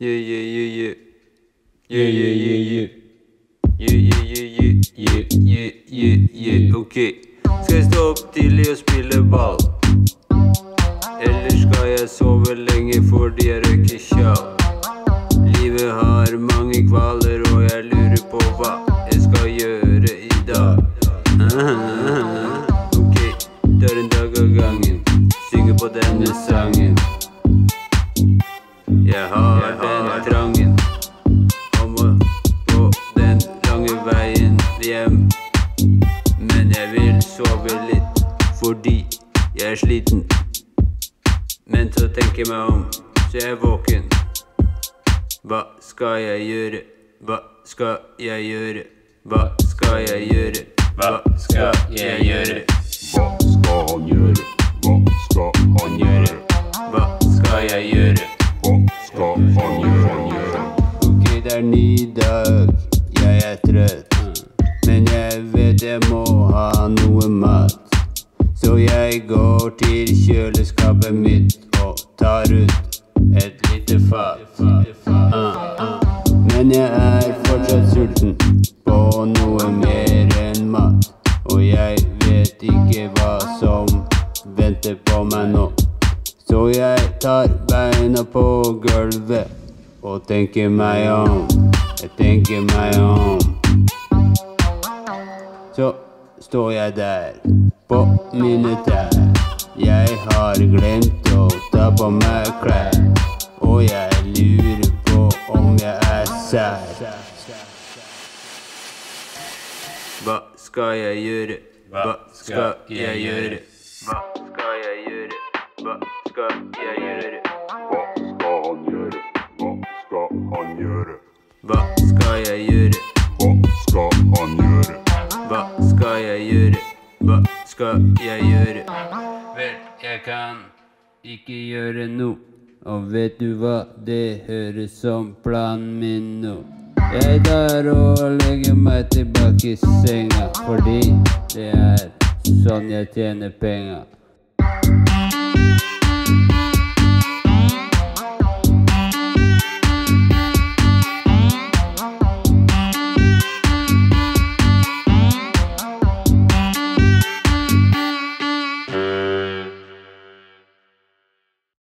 Yeah, yeah, yeah, yeah. Yeah, yeah, yeah, yeah. Yeah, yeah, yeah, yeah. Yeah, yeah, yeah, yeah. Ok. Skal jeg stå opp tidlig og spille ball? Eller skal jeg sove lenge fordi jeg røyker tjall? Livet har mange kvaler, vil sove litt fordi jeg er sliten. Men så tenker jeg meg om, så jeg er våken. Hva skal jeg gjøre? Hva skal jeg gjøre? Hva skal jeg gjøre? Hva skal jeg gjøre? Hva skal han gjøre? Hva skal han gjøre? Hva skal jeg gjøre? Hva skal han gjøre? Ok, det er ny dag, jeg er trøtt. Men jeg vet går til kjøleskapet mitt og tar ut et lite fat. Ah. Men jeg er fortsatt sulten på noe mer enn mat. Og jeg vet ikke hva som venter på meg nå. Så jeg tar beina på gulvet og tenker meg om. Jeg tenker meg om. Så står jeg der på mine tær. Jeg har glemt å ta på meg klær. Og jeg lurer på om jeg er sær. Hva skal jeg gjøre? Hva skal jeg gjøre? Hva skal jeg gjøre? Hva skal jeg gjøre? Hva skal han gjøre? Hva skal han gjøre? Hva skal jeg gjøre? Hva skal han gjøre? Hva skal jeg gjøre? Hva skal jeg gjøre? Vel, jeg kan ikke gjøre noe. Og vet du hva, det høres som planen min nå. Jeg tar og legger meg tilbake i senga, fordi det er sånn jeg tjener penger.